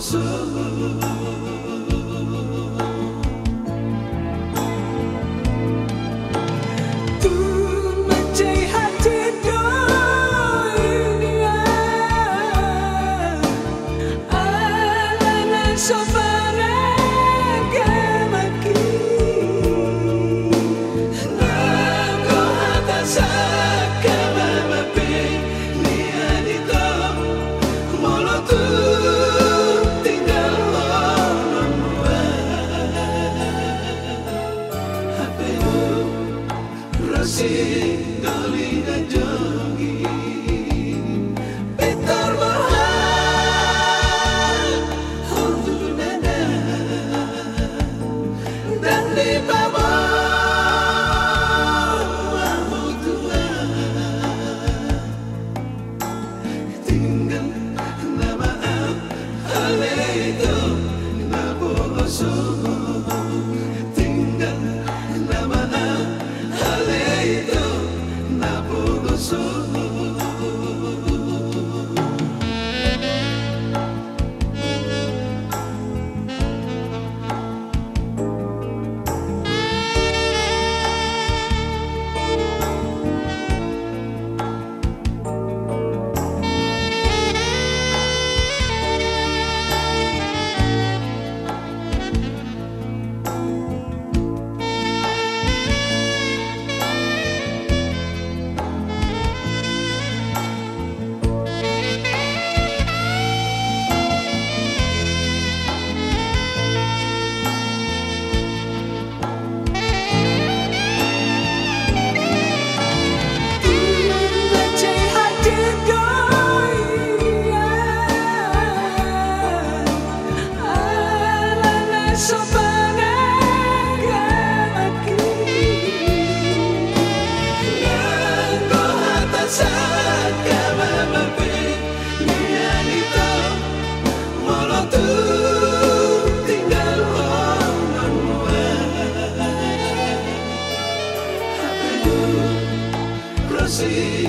So kasih kali dan jauh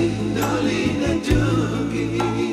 Darling, darling, darling.